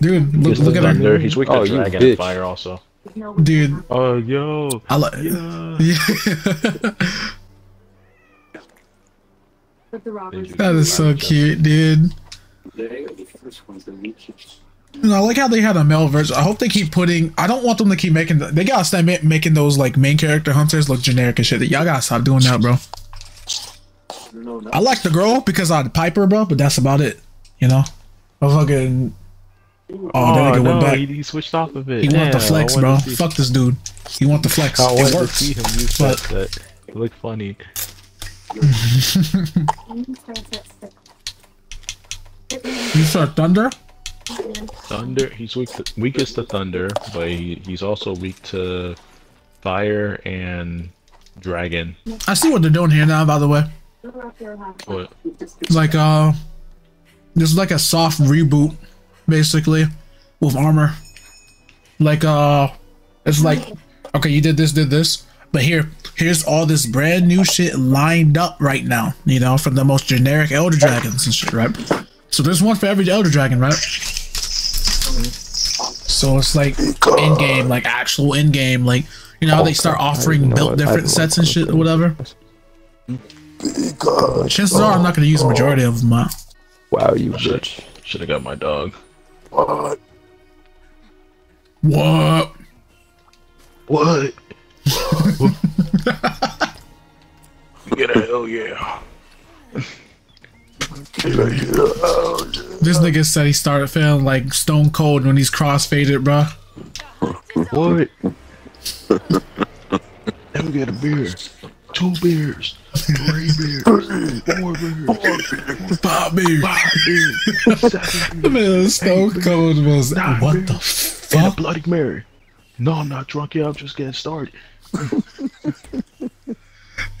Dude, look, look at Thunder. her. He's weak Oh, to you dragon bitch. and fire also. Dude, Oh, yo. I like. Yeah. Yeah. But the robbers. that is so cute, dude. No, I like how they had a male version. I hope they keep putting. I don't want them to keep making. They gotta stop making those like main character hunters look generic and shit. Y'all gotta stop doing that, bro. I like the girl because I Piper, bro, but that's about it. You know, I fucking. Oh, Oh, no, went back. he, he switched off of it. He want the flex, bro. Fuck this dude. He want the flex. I It wanted to see him use but- that. It looked funny. You start thunder. Thunder. He's weak. To, weakest to thunder, but he, he's also weak to fire and dragon. I see what they're doing here now. By the way, But like uh, there's like a soft reboot, basically, with armor. Like uh, it's like okay, you did this, did this, but here, here's all this brand new shit lined up right now. You know, from the most generic Elder Dragons and shit, right? So there's one for every Elder Dragon, right? So it's like in game, like actual in game, like you know they start offering built different sets and shit or whatever. Chances are I'm not gonna use the majority of them. Wow, you bitch. should have got my dog. What? What? What? Get a hell yeah. This nigga said he started feeling like Stone Cold when he's crossfaded, bro. What? then we get a beer. Two beers. Three beers. Four beers. Five beers. Five beers. Seven beers. Man, Stone Cold was Nine what beers, the And a fuck? Bloody Mary. No, I'm not drunk yet. I'm just getting started.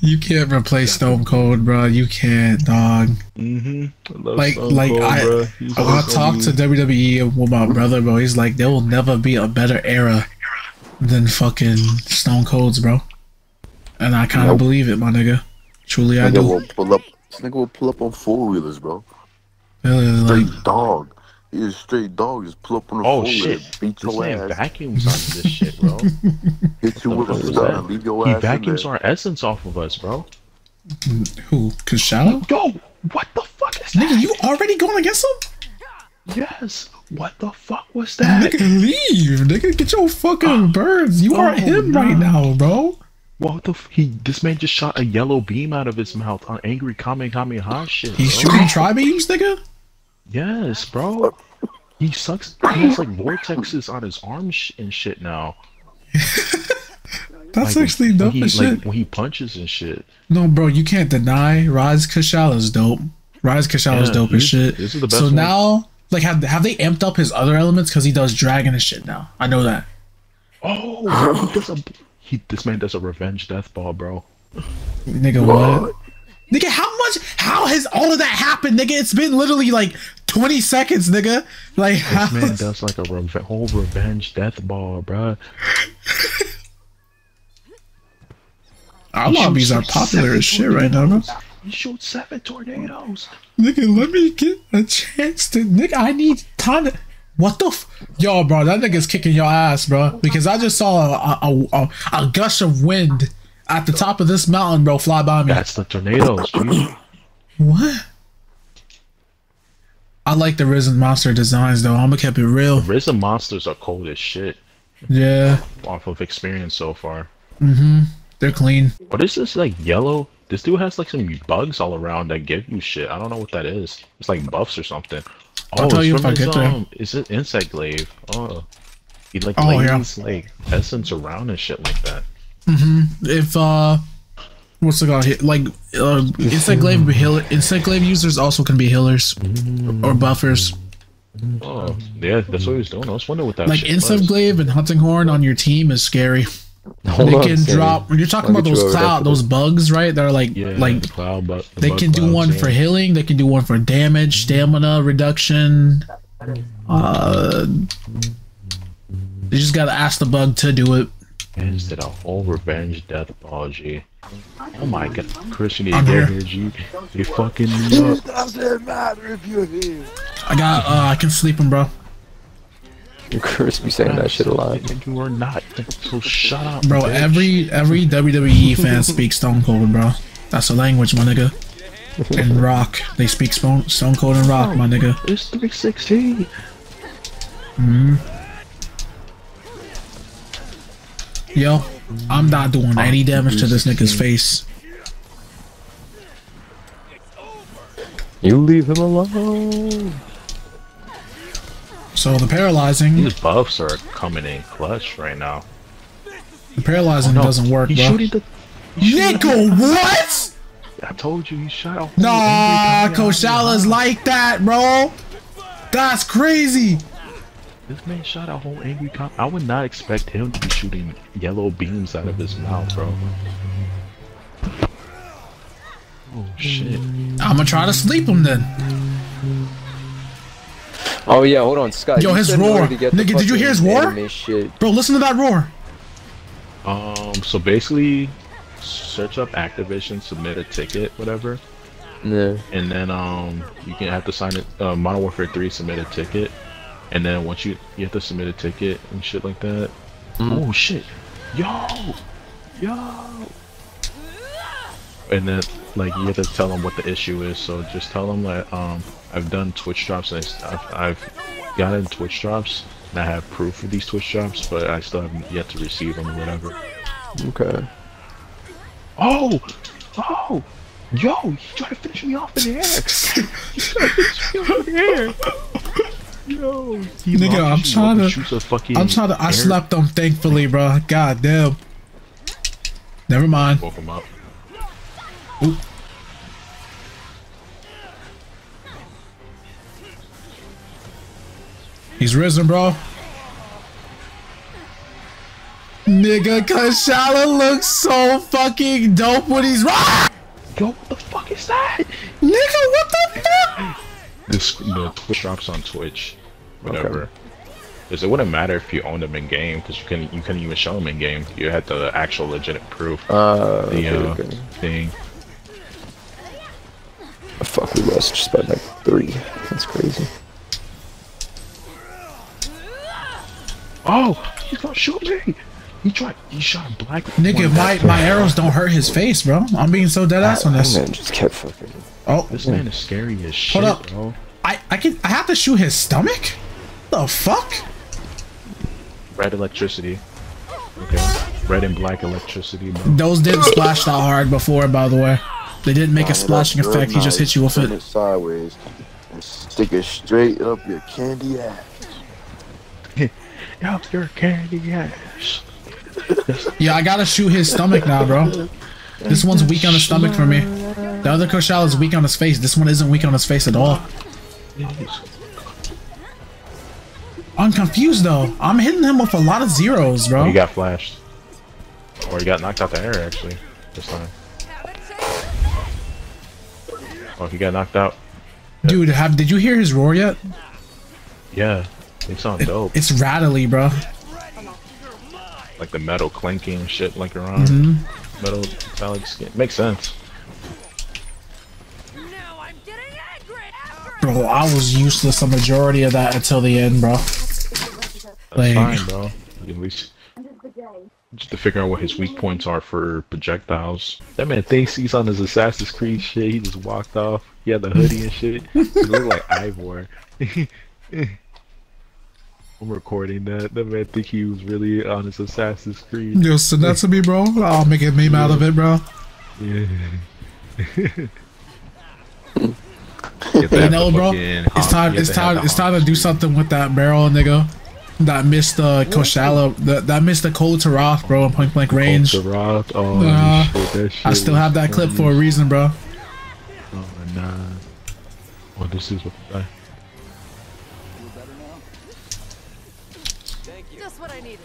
You can't replace Stone Cold, bro. You can't, dog. Mm-hmm. Like, like I, when I talked to WWE with my brother, bro, he's like, there will never be a better era than fucking Stone Cold's, bro. And I kind of Nope. believe it, my nigga. Truly, I do. will pull up. This nigga will pull up on four wheelers, bro. Really, Straight like, dog. He is straight dog. Just pull up on a Oh four wheeler, shit! beat This your man ass, vacuums on this shit, bro. hit you the with a was stunner, that? leave your He ass in vacuums there. our essence off of us, bro. who? Kushala? Yo, what the fuck is that? Nigga, you already going against him? Yes. What the fuck was that? Nigga, leave. Nigga, get your fucking uh, birds. You are oh, him nah. right now, bro. What the? F- he this man just shot a yellow beam out of his mouth on angry Kamehameha shit. He's bro. shooting tri beams, nigga. Yes, bro. He sucks. He has like vortexes on his arms sh- and shit now. That's Like, actually dope he, as shit. Like when he punches and shit. No, bro, you can't deny Rise Kushala's dope. Rise Kushala's Yeah, dope as shit. this is the best so one. now, like, have have they amped up his other elements because he does dragon and shit now? I know that. Oh, he does a. He this man does a revenge death ball, bro. Nigga, what? Nigga, how much? How has all of that happened, nigga? It's been literally like twenty seconds, nigga. Like, how? This man does like a reve- whole revenge death ball, bro. Our lobbies are popular as shit right now, bro. He shoots seven tornadoes. Nigga, let me get a chance to. Nigga, I need time to. What the f? Yo, bro, that nigga's kicking your ass, bro. Because I just saw a, a, a, a gush of wind at the top of this mountain, bro, fly by me. That's the tornadoes. What? I like the Risen Monster designs, though. I'm gonna keep it real. Risen monsters are cold as shit Yeah, off of experience so far. Mhm. They're clean. What is this like yellow? This dude has like some bugs all around that give you shit. I don't know what that is. It's like buffs or something. Oh, I'll tell it's you if I get um, Is it insect glaive? Oh, he like Oh, yeah. like essence around and shit like that. Mm-hmm. If, uh, what's the? He- Like, uh, Insect Glaive, heal- Insect Glaive users also can be healers or buffers. Oh, yeah, that's what he was doing. I was wondering what that Like, Insect. Glaive and Hunting Horn on your team is scary. Hold they on, can Sammy. drop. When you're talking I'll about those over cloud, those bugs, right? They're like, Yeah, like the cloud, but the they can do clouds, one yeah. for healing. They can do one for damage, stamina reduction. Uh, you just gotta ask the bug to do it. Man just did a whole revenge death ball, G. Oh my god, Christian, you need to I'm here. here, G. You fucking me up. Doesn't matter if you're here. I got. Uh, I can sleep him, bro. Chris be saying that shit a lot. You are not. So shut up, Bro, bitch. every every WWE fan speaks Stone Cold, bro. That's the language, my nigga. And Rock, they speak Stone Stone Cold and Rock, my nigga. It's 316. Hmm. Yo, I'm not doing any damage to this nigga's face. You leave him alone. So the paralyzing, These buffs are coming in clutch right now. the paralyzing oh, No, doesn't work, he's bro. shooting the. Nico, what? I told you he shot a whole Nah, Kushala's like that, bro. That's crazy. This man shot a whole angry cop. I would not expect him to be shooting yellow beams out of his mouth, bro. Oh shit. I'm gonna try to sleep him then. Oh yeah, hold on, Scott. Yo, his said in order roar. to get the Nigga, did you hear his roar? Shit. Bro, listen to that roar. Um. So basically, search up Activision, submit a ticket, whatever, Yeah. and then um you can have to sign it. Uh, Modern Warfare 3 submit a ticket, and then once you you have to submit a ticket and shit like that. Oh shit, yo, yo. And then like you have to tell them what the issue is. So just tell them that um I've done Twitch drops and I've, I've gotten Twitch drops and I have proof of these Twitch drops, but I still haven't yet to receive them or whatever. Okay. Oh! Oh! Yo, he tried to finish me off in the air! he tried to finish me off in the air! Yo! He Nigga, I'm launches you up trying to- fucking I'm trying to. I air- slept him, thankfully, bro. God damn. Never mind. Woke him up. Oop. He's risen, bro. Nigga, Kushala looks so fucking dope when he's right. Yo, what the fuck is that? Nigga, what the fuck? This the Twitch drops on Twitch, whatever. Because it wouldn't matter if you owned them in game, because you can you couldn't even show them in game. You had the actual legitimate proof. Uh, the okay, uh, okay. thing. Oh, fuck, we lost just by like three. That's crazy. Oh, he's gonna shoot me! He tried. He shot a black. Nigga, my my arrows don't hurt his face, bro. I'm being so dead ass on this. man just kept fucking. Oh, This man is scary as shit, Hold up. bro. I I can I have to shoot his stomach. The fuck? Red electricity. Okay. Red and black electricity, bro. Those didn't splash that hard before, by the way. They didn't make a splashing effect. He just hit you with Turn it. it sideways and stick it straight up your candy ass. Yo, you're candy ass. Yeah, I gotta shoot his stomach now, bro. This one's weak on the stomach for me. The other Koshal is weak on his face. This one isn't weak on his face at all. I'm confused though. I'm hitting him with a lot of zeros, bro. He got flashed. Or he got knocked out the air, actually, this time. Oh, he got knocked out? Dude, have did you hear his roar yet? Yeah. They sound dope. It's rattly, bro. Like the metal clinking shit, like around. Mm-hmm. Metal metallic skin. Makes sense. Now I'm getting angry. Bro, I was useless a majority of that until the end, bro. That's Like- fine, bro. At least just to figure out what his weak points are for projectiles. That man thinks he's on his Assassin's Creed shit. He just walked off. He had the hoodie and shit. He looked like Eivor. I'm recording that. That man think he was really on his Assassin's Creed. Yo, send that to me, bro. I'll make a meme out of it, bro. Yeah. Get You know, bro, it's time. It's time. It's time to do something with that barrel, nigga. That missed uh, Kushala. That that missed the cold to Roth, bro, in point blank range. Ultra Roth, Oh, Uh, shit, that shit I still have that clip for a reason, bro. Oh nah. Well, this is what I. Just what I needed.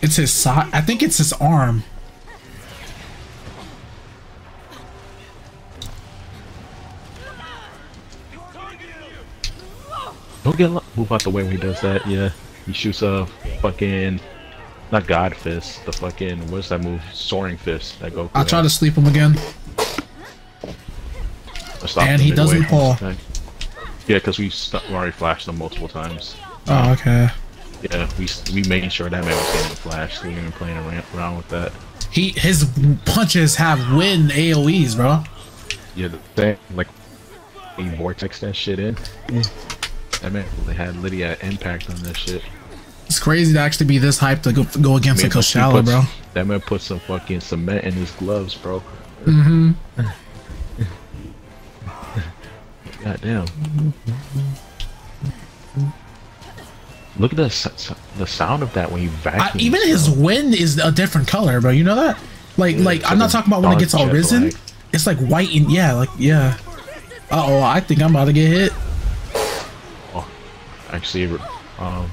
It's his side. I think it's his arm. Don't get lo- move out the way when he does that. Yeah, he shoots a fucking not God fist. The fucking what's that move? Soaring fist. That go. I try to sleep him again. and he doesn't fall. Yeah, because we we already flashed him multiple times. Oh, okay. Yeah, we we making sure that man was getting the flash. So we even playing around, around with that. He his punches have win AOE's, bro. Yeah, the thing like he vortex that shit in. That man really had Lydia impact on this shit. It's crazy to actually be this hyped to go, go against Man, like he Kushala, puts- bro. That man put some fucking cement in his gloves, bro. Mm-hmm. God damn. Look at the the sound of that when he I, vacuums. even his wind is a different color, bro. You know that? Like, like I'm not like talking about when it gets all risen. black. It's like white and yeah, like yeah. Uh oh, I think I'm about to get hit. Actually, um,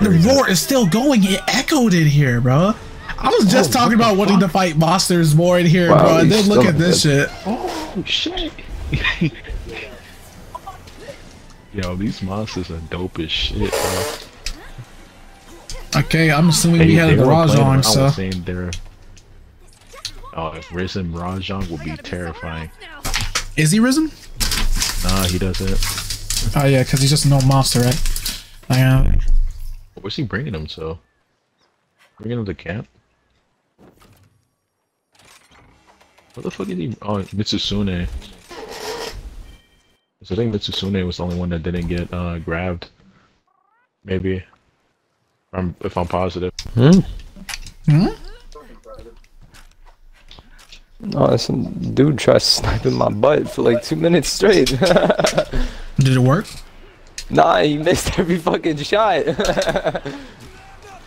The roar is still going. It echoed in here, bro. I was just Oh, talking about wanting to fight monsters more in here, Wow, bro. And he's then look at this shit. oh shit. Yo, these monsters are dope as shit, bro. Okay, I'm assuming Hey, we had a they were garage on, around so with saying they're. Oh, if Risen Rajang would be terrifying. is he risen? Nah, he doesn't. Oh yeah, because he's just a no monster, right? I am. Where's he bringing him to? Bringing him to camp? What the fuck is he? Oh, Mizutsune. 'Cause I think Mizutsune was the only one that didn't get uh, grabbed. Maybe. I'm, if I'm positive. Hmm? Hmm? Oh, some dude tried sniping my butt for like two minutes straight. Did it work? nah, he missed every fucking shot.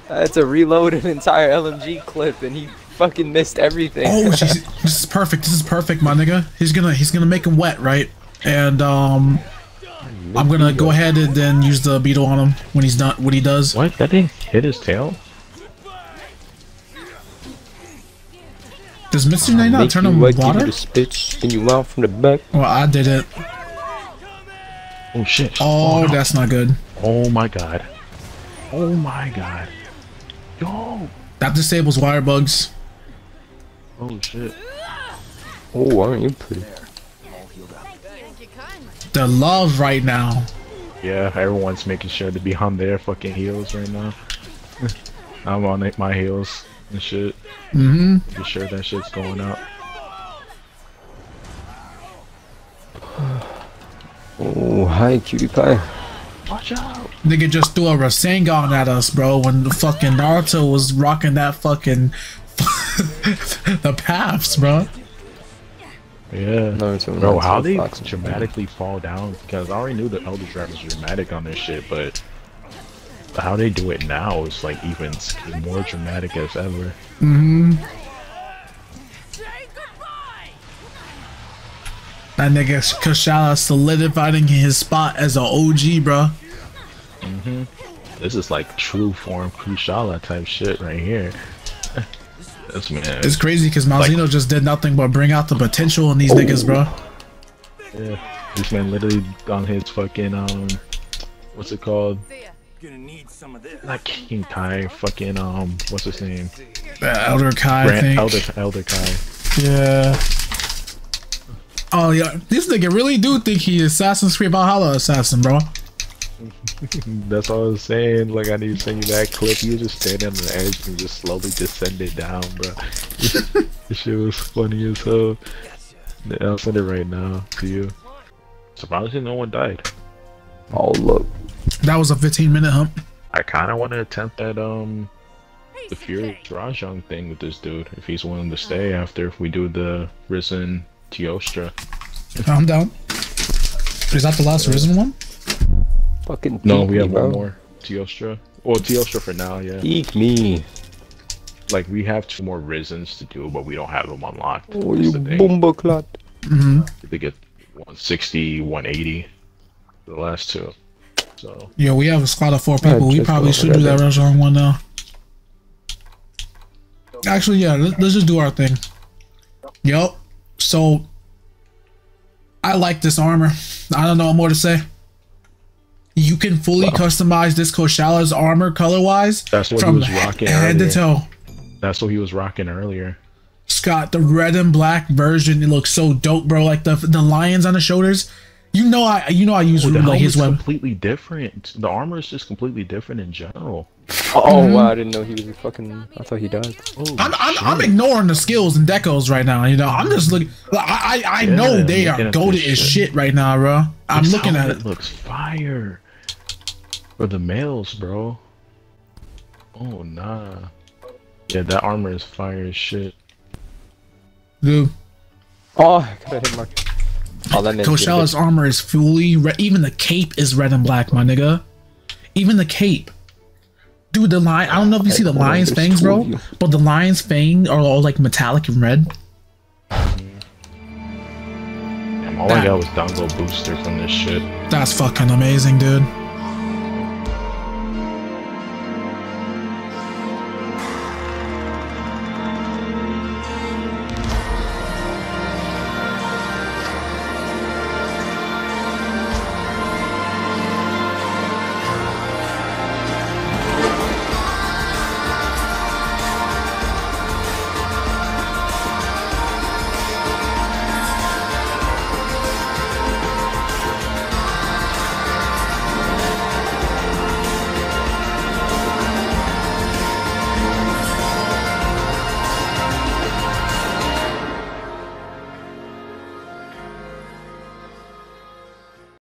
I had to reload an entire LMG clip and he fucking missed everything. Oh, jeez, this is perfect. This is perfect, my nigga. He's gonna he's gonna make him wet, right? And um, I'm gonna go ahead and then use the beetle on him when he's not when he does. What? That didn't hit his tail? Does Mr. Knight not Make turn him wet, you water? the spit, spin you out from the back. Well, I did it. Oh shit. Oh, no. that's not good. Oh my god. Oh my god. Yo. That disables wire bugs. Oh shit. Oh, why aren't you pretty? Thank you kindly. The love right now. Yeah, everyone's making sure to be on their fucking heels right now. I'm on it- my heels and shit. Mm-hmm. Be sure that shit's going out. Oh, hi, cutie pie. Watch out! Nigga just threw a Rasengan at us, bro, when the fucking Naruto was rocking that fucking the paths, bro. Yeah. Naruto, Bro, Naruto, how they Fox. dramatically fall down? Because I already knew the Elder Dragon was dramatic on this shit, but how they do it now is like even more dramatic as ever. Mm-hmm. Say That nigga Kushala solidifying his spot as an OG, bro. Mhm. This is like true form Kushala type shit right here. This man. It's crazy because Malzeno just did nothing but bring out the potential in these niggas, bro. Yeah, this man literally on his fucking um, what's it called? See. Gonna need some of this. Not King Kai, fucking um, what's his name? The Elder Kai, I think. Elder Elder Kai. Yeah. Oh yeah, this nigga really do think he Assassin's Creed Valhalla assassin, bro. That's all I was saying. Like I need to send you that clip. You just stand on the edge and just slowly descend it down, bro. this shit was funny as hell. I'll send it right now to you. Surprisingly, no one died. Oh, look. That was a 15 minute hump. I kind of want to attempt that um the CJ. Fury Rajang thing with this dude if he's willing to stay after if we do the Risen Teostra. I'm down. Is that the last risen one? Fucking No, peek we me, have bro. one more Teostra. Well, Teostra for now, yeah. Peek me. Like we have two more Risens to do, but we don't have them unlocked. Oh, That's you the thing. boomba clot. Mm-hmm. They get 160, 180. The last two. So Yeah, we have a squad of four people. we probably should do that together. restaurant one now. Actually, yeah, let, let's just do our thing. Yup. So, I like this armor. I don't know what more to say. You can fully customize this Kushala's armor color wise That's what he from was he- rocking head to earlier. toe. that's what he was rocking earlier. Scott, the red and black version, it looks so dope, bro. Like the the lions on the shoulders. You know I you know I use Oh, like his weapon. completely different. The armor is just completely different in general. Oh wow, I mm-hmm. didn't know he was a fucking. I thought he died. Oh, I'm, I'm, I'm ignoring the skills and decos right now. You know, I'm just looking. I I, I Yeah, know they are at goaded as shit. shit right now, bro. I'm This looking at it. looks fire. For the males, bro. Oh nah. Yeah, that armor is fire as shit. Dude, Oh, I could hit Mark. Oh, that man's Kushala's armor is fully red. Even the cape is red and black, my nigga. Even the cape. Dude, the lion. I don't know if you see the lion's fangs, bro you. but the lion's fang are all like metallic and red. Damn, all That- I got was download booster from this shit. That's fucking amazing, dude.